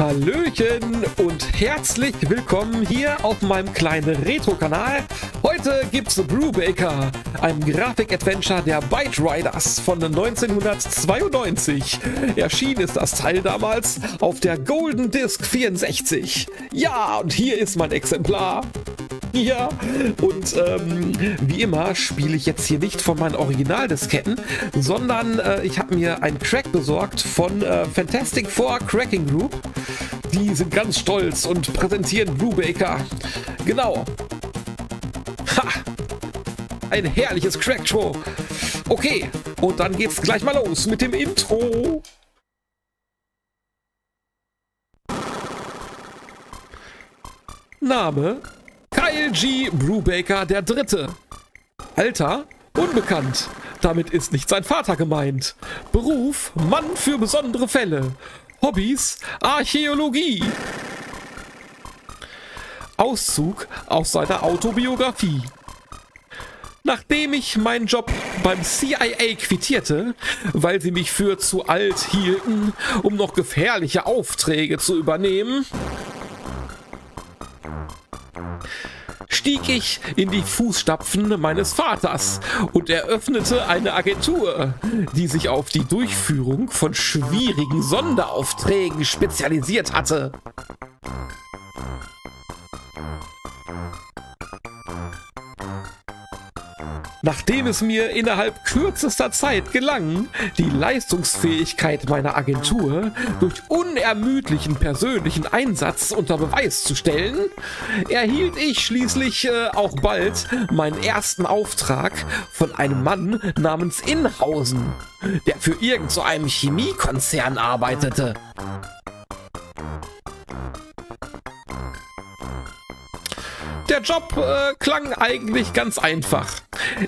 Hallöchen und herzlich willkommen hier auf meinem kleinen Retro-Kanal. Heute gibt's Brewbaker, ein Grafik-Adventure der Byte Riders von 1992. Erschienen ist das Teil damals auf der Golden Disc 64. Ja, und hier ist mein Exemplar. Ja, und ähm, wie immer spiele ich jetzt hier nicht von meinen Originaldisketten, sondern äh, ich habe mir einen Crack besorgt von äh, Fantastic Four Cracking Group. Die sind ganz stolz und präsentieren Brubaker. Genau. Ha! Ein herrliches Crack-Show. Okay, und dann geht's gleich mal los mit dem Intro. Name Kyle G. Brubaker der Dritte. Alter? Unbekannt. Damit ist nicht sein Vater gemeint. Beruf? Mann für besondere Fälle. Hobbys? Archäologie. Auszug aus seiner Autobiografie. Nachdem ich meinen Job beim CIA quittierte, weil sie mich für zu alt hielten, um noch gefährliche Aufträge zu übernehmen, stieg ich in die Fußstapfen meines Vaters und eröffnete eine Agentur, die sich auf die Durchführung von schwierigen Sonderaufträgen spezialisiert hatte. Nachdem es mir innerhalb kürzester Zeit gelang, die Leistungsfähigkeit meiner Agentur durch unermüdlichen persönlichen Einsatz unter Beweis zu stellen, erhielt ich schließlich äh, auch bald meinen ersten Auftrag von einem Mann namens Inhausen, der für irgend so einem Chemiekonzern arbeitete. Der Job äh, klang eigentlich ganz einfach.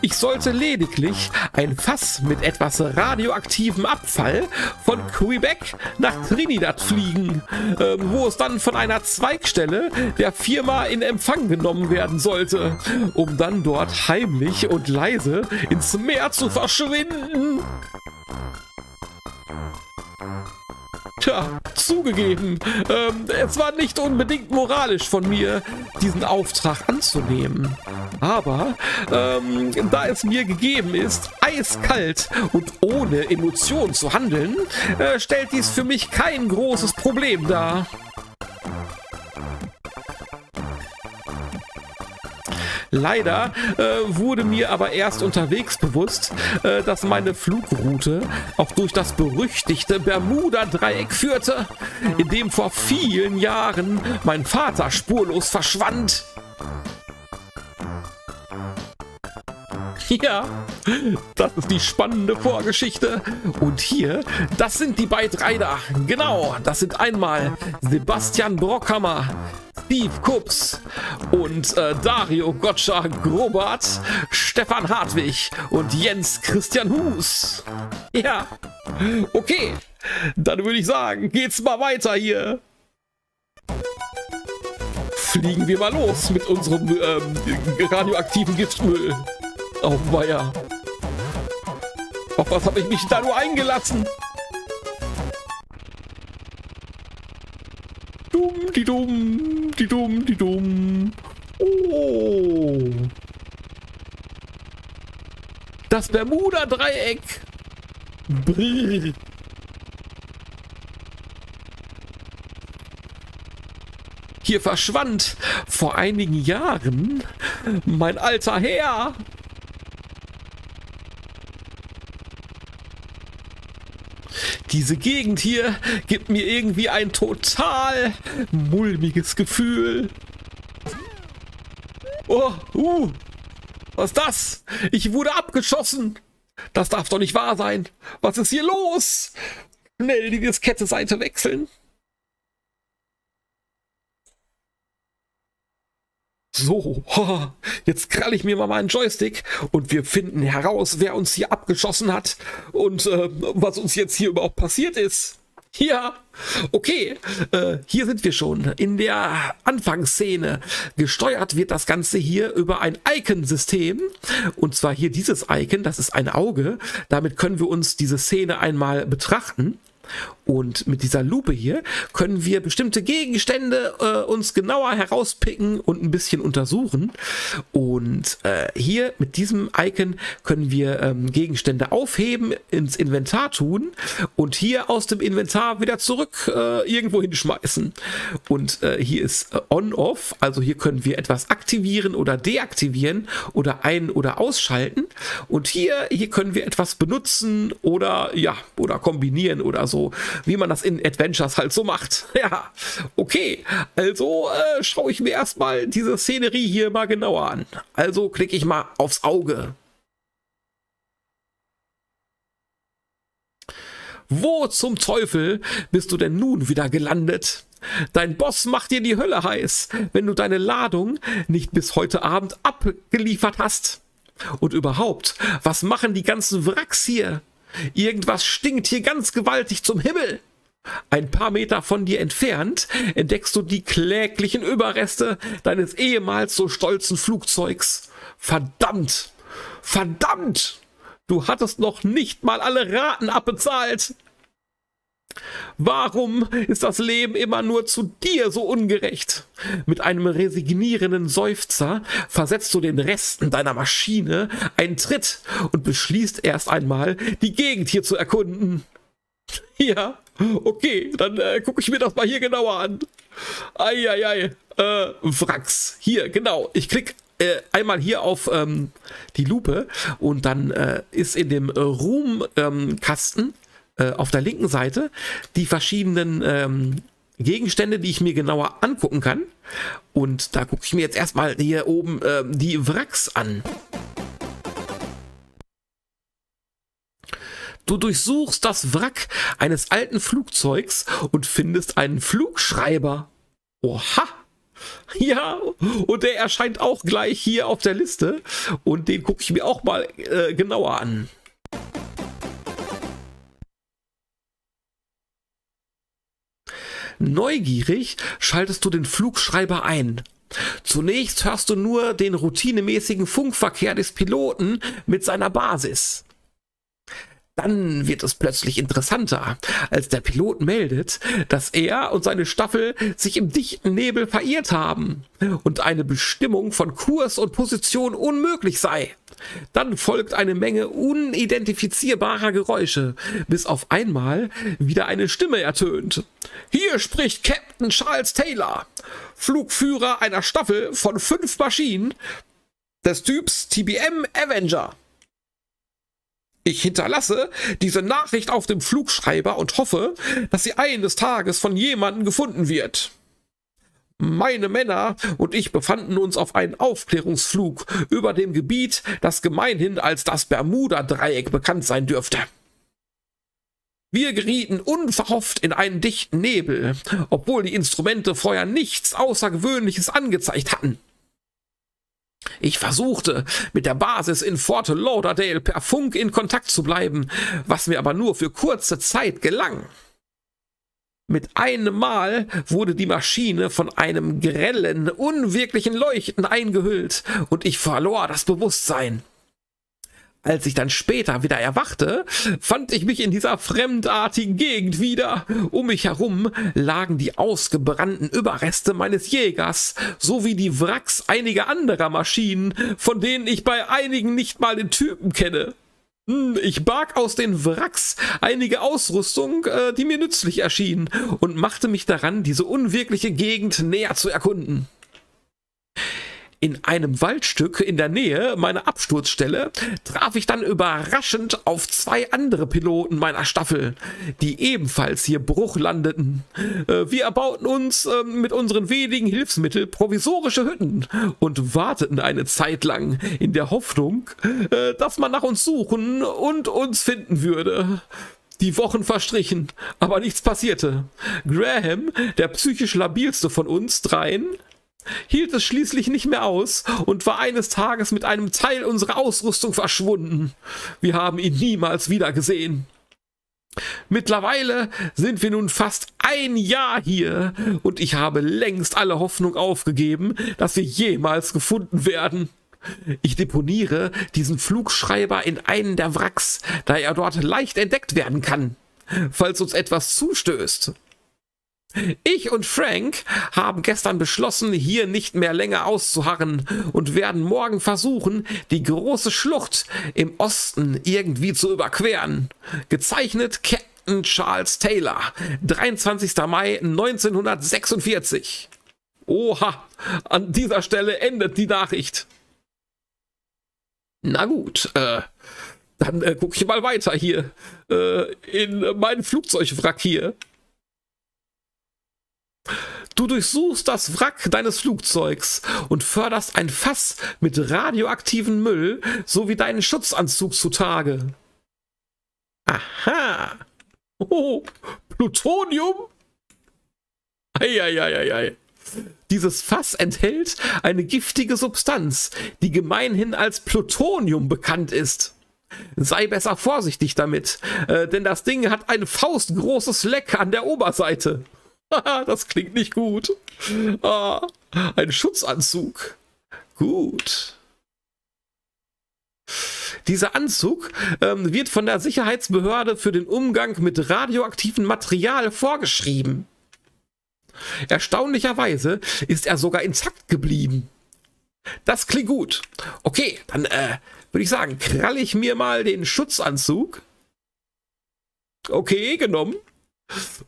Ich sollte lediglich ein Fass mit etwas radioaktivem Abfall von Quebec nach Trinidad fliegen, äh, wo es dann von einer Zweigstelle der Firma in Empfang genommen werden sollte, um dann dort heimlich und leise ins Meer zu verschwinden. Tja, zugegeben, ähm, es war nicht unbedingt moralisch von mir, diesen Auftrag anzunehmen. Aber ähm, da es mir gegeben ist, eiskalt und ohne Emotion zu handeln, äh, stellt dies für mich kein großes Problem dar. Leider äh, wurde mir aber erst unterwegs bewusst, äh, dass meine Flugroute auch durch das berüchtigte Bermuda-Dreieck führte, in dem vor vielen Jahren mein Vater spurlos verschwand. Ja, das ist die spannende Vorgeschichte. Und hier, das sind die beiden Reiter. Genau, das sind einmal Sebastian Brockhammer, Steve Kups und äh, Dario Gotcha Grobart, Stefan Hartwig und Jens Christian Hus. Ja, okay, dann würde ich sagen, geht's mal weiter hier. Fliegen wir mal los mit unserem ähm, radioaktiven Giftmüll. Oh, weia. Auf was habe ich mich da nur eingelassen? Dumm, die dumm, die dumm, die dumm. Oh. Das Bermuda-Dreieck. Brrr. Hier verschwand vor einigen Jahren mein alter Herr. Diese Gegend hier gibt mir irgendwie ein total mulmiges Gefühl. Oh, uh, was ist das? Ich wurde abgeschossen. Das darf doch nicht wahr sein. Was ist hier los? Schnell die Diskette-Seite wechseln. So, jetzt krall ich mir mal meinen Joystick und wir finden heraus, wer uns hier abgeschossen hat und äh, was uns jetzt hier überhaupt passiert ist. Ja, okay, äh, hier sind wir schon in der Anfangsszene. Gesteuert wird das Ganze hier über ein Icon-System. Und zwar hier dieses Icon, das ist ein Auge. Damit können wir uns diese Szene einmal betrachten. Und mit dieser Lupe hier können wir bestimmte Gegenstände äh, uns genauer herauspicken und ein bisschen untersuchen. Und äh, hier mit diesem Icon können wir ähm, Gegenstände aufheben, ins Inventar tun und hier aus dem Inventar wieder zurück äh, irgendwo hinschmeißen. Und äh, hier ist äh, On-Off, also hier können wir etwas aktivieren oder deaktivieren oder ein- oder ausschalten. Und hier, hier können wir etwas benutzen oder ja, oder kombinieren oder so wie man das in Adventures halt so macht. Ja, okay. Also äh, schaue ich mir erstmal diese Szenerie hier mal genauer an. Also klicke ich mal aufs Auge. Wo zum Teufel bist du denn nun wieder gelandet? Dein Boss macht dir die Hölle heiß, wenn du deine Ladung nicht bis heute Abend abgeliefert hast. Und überhaupt, was machen die ganzen Wracks hier? Irgendwas stinkt hier ganz gewaltig zum Himmel. Ein paar Meter von dir entfernt entdeckst du die kläglichen Überreste deines ehemals so stolzen Flugzeugs. Verdammt! Verdammt! Du hattest noch nicht mal alle Raten abbezahlt. Warum ist das Leben immer nur zu dir so ungerecht? Mit einem resignierenden Seufzer versetzt du den Resten deiner Maschine einen Tritt und beschließt erst einmal, die Gegend hier zu erkunden. Ja, okay, dann äh, gucke ich mir das mal hier genauer an. Eieiei, äh, Wracks. Hier, genau. Ich klicke äh, einmal hier auf ähm, die Lupe und dann äh, ist in dem Ruhmkasten ähm, äh, auf der linken Seite die verschiedenen ähm, Gegenstände, die ich mir genauer angucken kann. Und da gucke ich mir jetzt erstmal hier oben äh, die Wracks an. Du durchsuchst das Wrack eines alten Flugzeugs und findest einen Flugschreiber. Oha! Ja, und der erscheint auch gleich hier auf der Liste. Und den gucke ich mir auch mal äh, genauer an. Neugierig schaltest du den Flugschreiber ein. Zunächst hörst du nur den routinemäßigen Funkverkehr des Piloten mit seiner Basis. Dann wird es plötzlich interessanter, als der Pilot meldet, dass er und seine Staffel sich im dichten Nebel verirrt haben und eine Bestimmung von Kurs und Position unmöglich sei. Dann folgt eine Menge unidentifizierbarer Geräusche, bis auf einmal wieder eine Stimme ertönt. Hier spricht Captain Charles Taylor, Flugführer einer Staffel von fünf Maschinen des Typs TBM Avenger. Ich hinterlasse diese Nachricht auf dem Flugschreiber und hoffe, dass sie eines Tages von jemandem gefunden wird. Meine Männer und ich befanden uns auf einem Aufklärungsflug über dem Gebiet, das gemeinhin als das Bermuda-Dreieck bekannt sein dürfte. Wir gerieten unverhofft in einen dichten Nebel, obwohl die Instrumente vorher nichts Außergewöhnliches angezeigt hatten. Ich versuchte, mit der Basis in Fort Lauderdale per Funk in Kontakt zu bleiben, was mir aber nur für kurze Zeit gelang. Mit einem Mal wurde die Maschine von einem grellen, unwirklichen Leuchten eingehüllt und ich verlor das Bewusstsein. Als ich dann später wieder erwachte, fand ich mich in dieser fremdartigen Gegend wieder. Um mich herum lagen die ausgebrannten Überreste meines Jägers sowie die Wracks einiger anderer Maschinen, von denen ich bei einigen nicht mal den Typen kenne. Hm, ich barg aus den Wracks einige Ausrüstung, äh, die mir nützlich erschien, und machte mich daran, diese unwirkliche Gegend näher zu erkunden. In einem Waldstück in der Nähe meiner Absturzstelle traf ich dann überraschend auf zwei andere Piloten meiner Staffel, die ebenfalls hier Bruch landeten. Äh, wir erbauten uns ähm, mit unseren wenigen Hilfsmitteln provisorische Hütten und warteten eine Zeit lang in der Hoffnung, äh, dass man nach uns suchen und uns finden würde. Die Wochen verstrichen, aber nichts passierte. Graham, der psychisch labilste von uns dreien, hielt es schließlich nicht mehr aus und war eines Tages mit einem Teil unserer Ausrüstung verschwunden. Wir haben ihn niemals wieder gesehen. Mittlerweile sind wir nun fast ein Jahr hier und ich habe längst alle Hoffnung aufgegeben, dass wir jemals gefunden werden. Ich deponiere diesen Flugschreiber in einen der Wracks, da er dort leicht entdeckt werden kann. falls uns etwas zustößt. Ich und Frank haben gestern beschlossen, hier nicht mehr länger auszuharren und werden morgen versuchen, die große Schlucht im Osten irgendwie zu überqueren. Gezeichnet Captain Charles Taylor, 23. Mai 1946. Oha, an dieser Stelle endet die Nachricht. Na gut, äh, dann äh, gucke ich mal weiter hier äh, in mein Flugzeugwrack hier. Du durchsuchst das Wrack deines Flugzeugs und förderst ein Fass mit radioaktivem Müll sowie deinen Schutzanzug zutage. Aha. Oh, Plutonium? Eieieiei. Dieses Fass enthält eine giftige Substanz, die gemeinhin als Plutonium bekannt ist. Sei besser vorsichtig damit, äh, denn das Ding hat ein faustgroßes Leck an der Oberseite. das klingt nicht gut. Ah, ein Schutzanzug. Gut. Dieser Anzug ähm, wird von der Sicherheitsbehörde für den Umgang mit radioaktivem Material vorgeschrieben. Erstaunlicherweise ist er sogar intakt geblieben. Das klingt gut. Okay, dann äh, würde ich sagen, krall ich mir mal den Schutzanzug. Okay, genommen.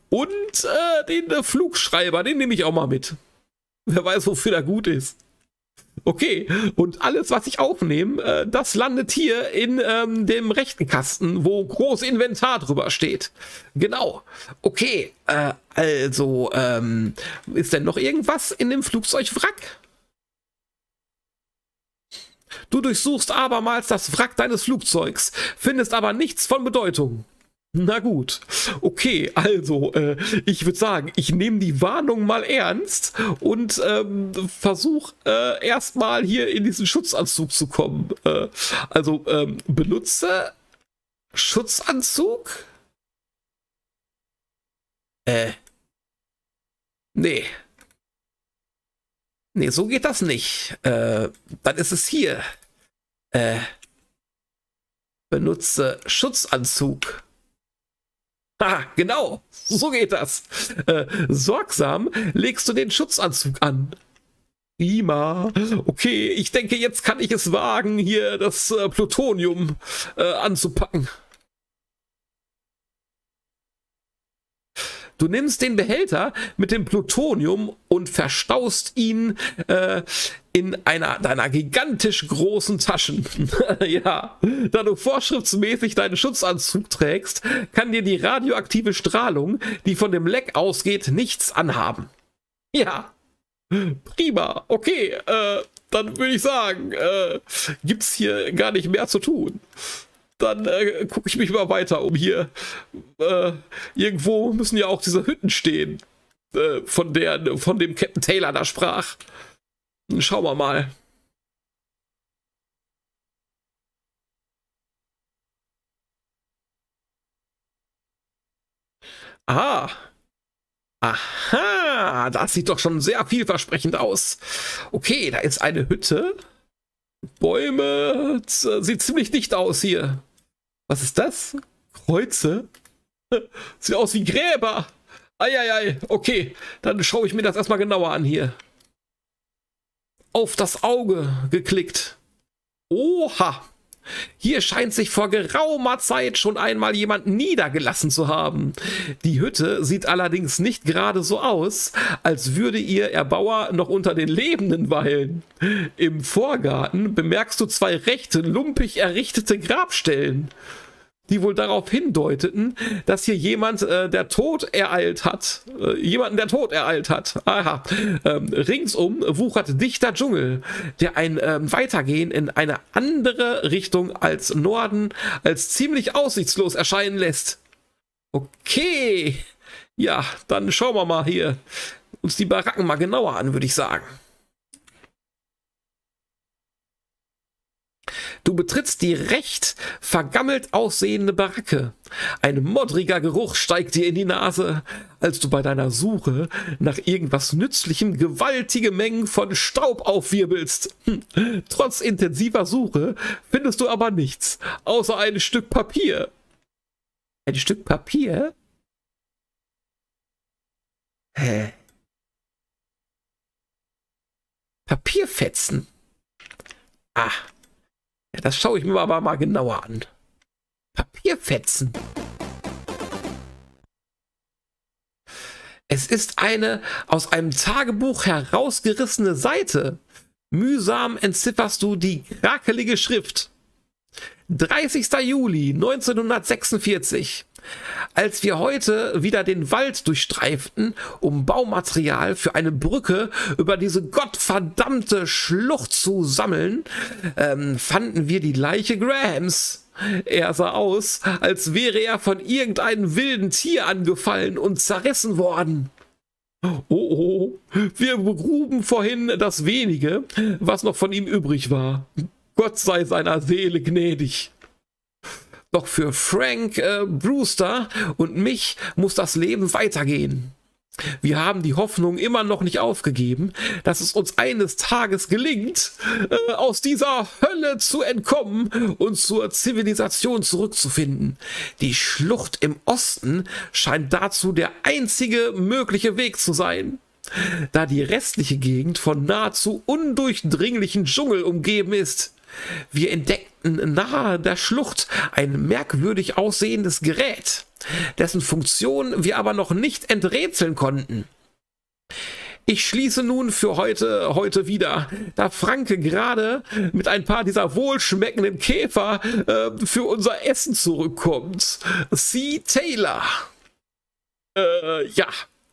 Und äh, den äh, Flugschreiber, den nehme ich auch mal mit. Wer weiß, wofür der gut ist. Okay, und alles, was ich aufnehme, äh, das landet hier in ähm, dem rechten Kasten, wo groß Inventar drüber steht. Genau. Okay, äh, also, ähm, ist denn noch irgendwas in dem Flugzeugwrack? Du durchsuchst abermals das Wrack deines Flugzeugs, findest aber nichts von Bedeutung. Na gut, okay, also äh, ich würde sagen, ich nehme die Warnung mal ernst und ähm, versuche äh, erstmal hier in diesen Schutzanzug zu kommen. Äh, also ähm, benutze Schutzanzug? Äh. Nee. Nee, so geht das nicht. Äh, dann ist es hier. Äh. Benutze Schutzanzug. Ah, genau, so geht das. Äh, sorgsam legst du den Schutzanzug an. Prima. Okay, ich denke, jetzt kann ich es wagen, hier das äh, Plutonium äh, anzupacken. Du nimmst den Behälter mit dem Plutonium und verstaust ihn äh, in einer deiner gigantisch großen Taschen. ja, da du vorschriftsmäßig deinen Schutzanzug trägst, kann dir die radioaktive Strahlung, die von dem Leck ausgeht, nichts anhaben. Ja, prima. Okay, äh, dann würde ich sagen, äh, gibt's hier gar nicht mehr zu tun dann äh, gucke ich mich mal weiter um hier. Äh, irgendwo müssen ja auch diese Hütten stehen, äh, von der, von dem Captain Taylor da sprach. Schauen wir mal. Ah. Aha, das sieht doch schon sehr vielversprechend aus. Okay, da ist eine Hütte. Bäume. Sieht ziemlich dicht aus hier. Was ist das? Kreuze? Sieht aus wie Gräber. Eieiei, okay. Dann schaue ich mir das erstmal genauer an hier. Auf das Auge geklickt. Oha. Hier scheint sich vor geraumer Zeit schon einmal jemand niedergelassen zu haben. Die Hütte sieht allerdings nicht gerade so aus, als würde ihr Erbauer noch unter den Lebenden weilen. Im Vorgarten bemerkst du zwei recht lumpig errichtete Grabstellen die wohl darauf hindeuteten, dass hier jemand äh, der Tod ereilt hat. Äh, jemanden der Tod ereilt hat. Aha. Ähm, ringsum wuchert dichter Dschungel, der ein ähm, Weitergehen in eine andere Richtung als Norden als ziemlich aussichtslos erscheinen lässt. Okay. Ja, dann schauen wir mal hier uns die Baracken mal genauer an, würde ich sagen. Du betrittst die recht vergammelt aussehende Baracke. Ein modriger Geruch steigt dir in die Nase, als du bei deiner Suche nach irgendwas Nützlichem gewaltige Mengen von Staub aufwirbelst. Hm. Trotz intensiver Suche findest du aber nichts, außer ein Stück Papier. Ein Stück Papier? Hä? Papierfetzen. Ah. Ja, das schaue ich mir aber mal genauer an. Papierfetzen. Es ist eine aus einem Tagebuch herausgerissene Seite. Mühsam entzifferst du die krakelige Schrift. 30. Juli 1946. Als wir heute wieder den Wald durchstreiften, um Baumaterial für eine Brücke über diese gottverdammte Schlucht zu sammeln, ähm, fanden wir die Leiche Grahams. Er sah aus, als wäre er von irgendeinem wilden Tier angefallen und zerrissen worden. Oh, oh, wir begruben vorhin das wenige, was noch von ihm übrig war. Gott sei seiner Seele gnädig. Doch für Frank äh, Brewster und mich muss das Leben weitergehen. Wir haben die Hoffnung immer noch nicht aufgegeben, dass es uns eines Tages gelingt, äh, aus dieser Hölle zu entkommen und zur Zivilisation zurückzufinden. Die Schlucht im Osten scheint dazu der einzige mögliche Weg zu sein. Da die restliche Gegend von nahezu undurchdringlichen Dschungel umgeben ist. Wir entdeckten nahe der Schlucht ein merkwürdig aussehendes Gerät, dessen Funktion wir aber noch nicht enträtseln konnten. Ich schließe nun für heute, heute wieder, da Franke gerade mit ein paar dieser wohlschmeckenden Käfer äh, für unser Essen zurückkommt. C. Taylor. Äh, ja,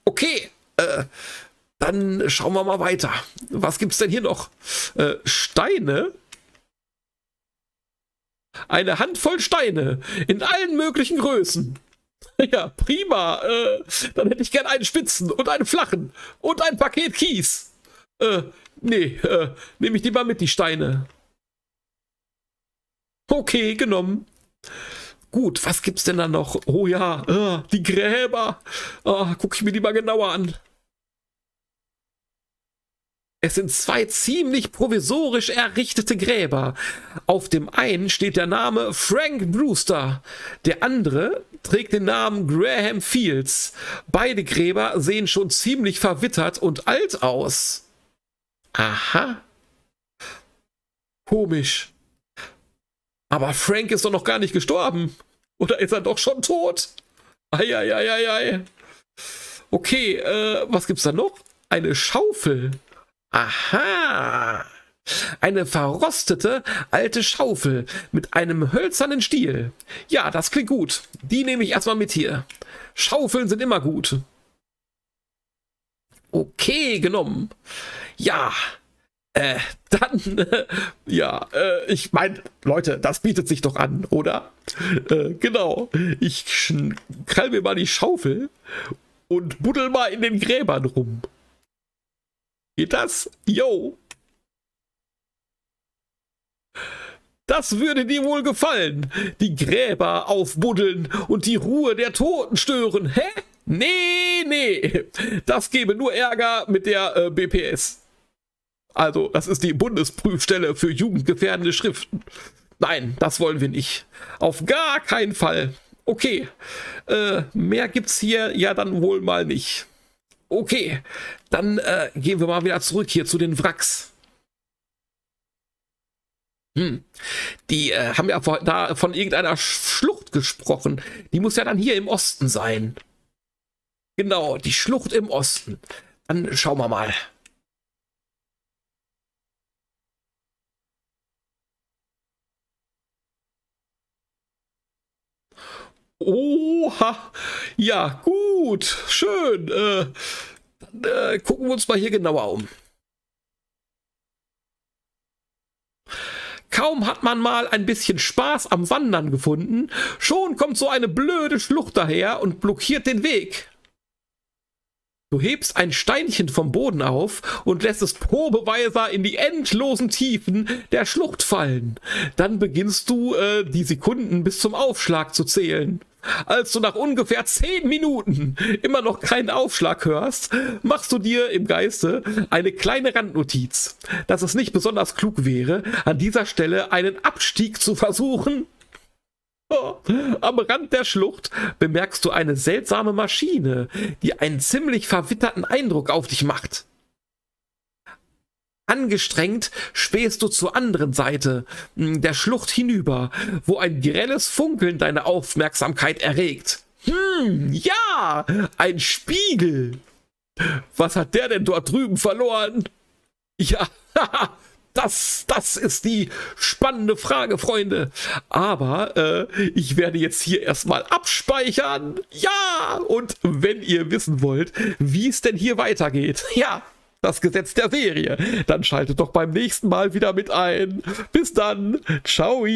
okay. Äh, dann schauen wir mal weiter. Was gibt's denn hier noch? Äh, Steine? Eine Handvoll Steine in allen möglichen Größen. Ja, prima. Äh, dann hätte ich gern einen spitzen und einen flachen und ein Paket Kies. Äh, nee, äh, nehme ich die mal mit, die Steine. Okay, genommen. Gut, was gibt's denn da noch? Oh ja, äh, die Gräber. Oh, guck ich mir die mal genauer an. Es sind zwei ziemlich provisorisch errichtete Gräber. Auf dem einen steht der Name Frank Brewster, der andere trägt den Namen Graham Fields. Beide Gräber sehen schon ziemlich verwittert und alt aus. Aha. Komisch. Aber Frank ist doch noch gar nicht gestorben. Oder ist er doch schon tot? Eieieiei. Okay, äh, was gibt's da noch? Eine Schaufel. Aha! Eine verrostete alte Schaufel mit einem hölzernen Stiel. Ja, das klingt gut. Die nehme ich erstmal mit hier. Schaufeln sind immer gut. Okay, genommen. Ja, äh, dann, äh, ja, äh, ich meine, Leute, das bietet sich doch an, oder? Äh, genau. Ich krall mir mal die Schaufel und buddel mal in den Gräbern rum. Geht das? Yo! Das würde dir wohl gefallen. Die Gräber aufbuddeln und die Ruhe der Toten stören. Hä? Nee, nee. Das gebe nur Ärger mit der äh, BPS. Also, das ist die Bundesprüfstelle für jugendgefährdende Schriften. Nein, das wollen wir nicht. Auf gar keinen Fall. Okay. Äh, mehr gibt's hier ja dann wohl mal nicht. Okay, dann äh, gehen wir mal wieder zurück hier zu den Wracks. Hm. Die äh, haben ja vor, da von irgendeiner Schlucht gesprochen. Die muss ja dann hier im Osten sein. Genau, die Schlucht im Osten. Dann schauen wir mal. Oha, ja, gut, schön. Äh, dann äh, gucken wir uns mal hier genauer um. Kaum hat man mal ein bisschen Spaß am Wandern gefunden, schon kommt so eine blöde Schlucht daher und blockiert den Weg. Du hebst ein Steinchen vom Boden auf und lässt es probeweiser in die endlosen Tiefen der Schlucht fallen. Dann beginnst du äh, die Sekunden bis zum Aufschlag zu zählen. Als du nach ungefähr zehn Minuten immer noch keinen Aufschlag hörst, machst du dir im Geiste eine kleine Randnotiz, dass es nicht besonders klug wäre, an dieser Stelle einen Abstieg zu versuchen. Am Rand der Schlucht bemerkst du eine seltsame Maschine, die einen ziemlich verwitterten Eindruck auf dich macht. Angestrengt spähst du zur anderen Seite hm, der Schlucht hinüber, wo ein grelles Funkeln deine Aufmerksamkeit erregt. Hm, ja, ein Spiegel. Was hat der denn dort drüben verloren? Ja, das, das ist die spannende Frage, Freunde. Aber äh, ich werde jetzt hier erstmal abspeichern. Ja, und wenn ihr wissen wollt, wie es denn hier weitergeht, ja, das Gesetz der Serie, dann schaltet doch beim nächsten Mal wieder mit ein. Bis dann. Ciao.